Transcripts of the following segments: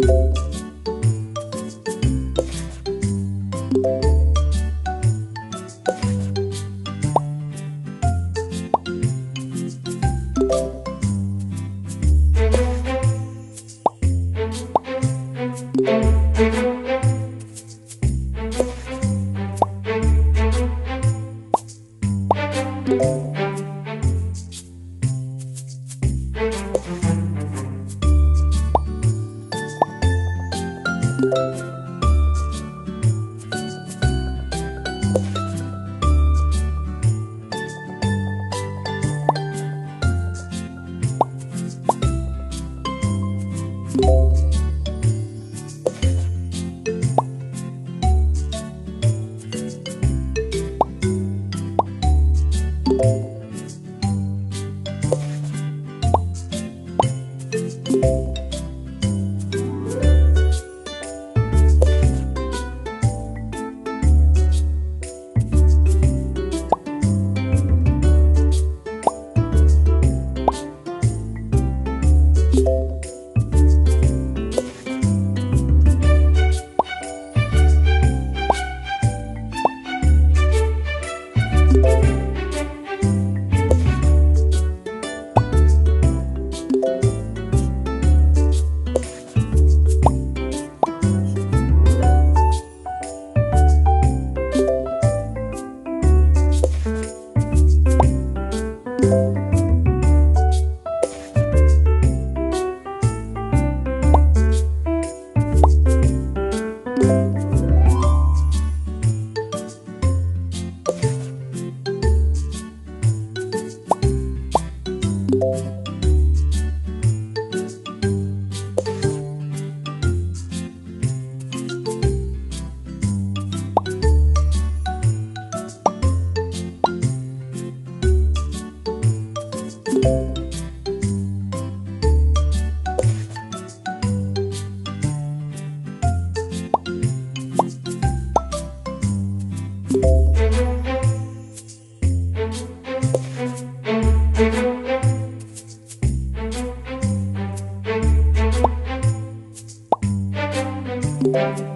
Música Música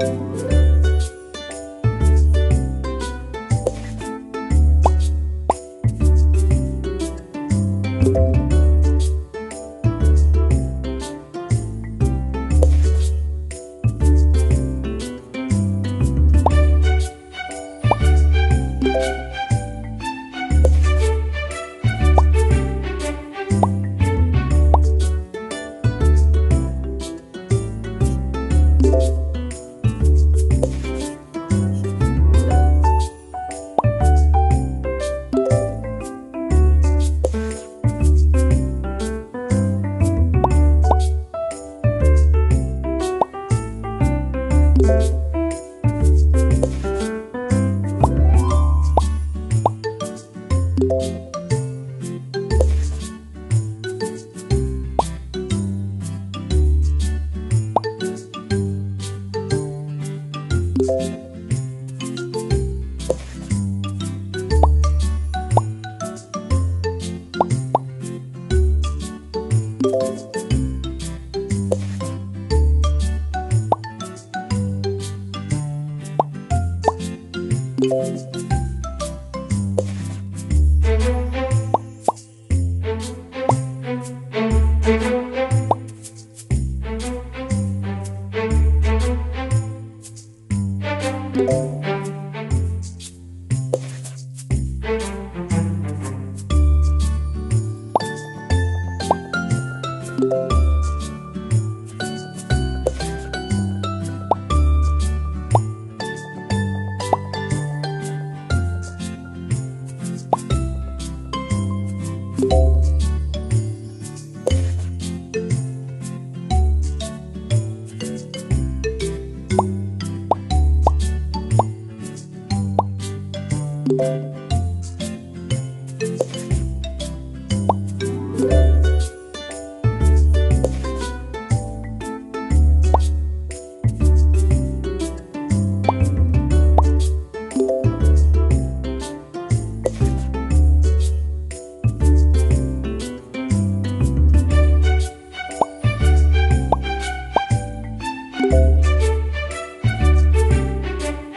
Música